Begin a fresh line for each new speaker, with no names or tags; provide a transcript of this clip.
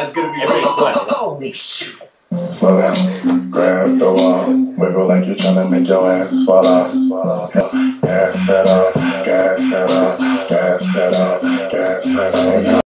That's gonna be
every play.
Holy shit!
Slow down, grab the wall, wiggle like you're trying to make your ass fall off. Gas pedal, gas pedal, gas pedal, gas pedal.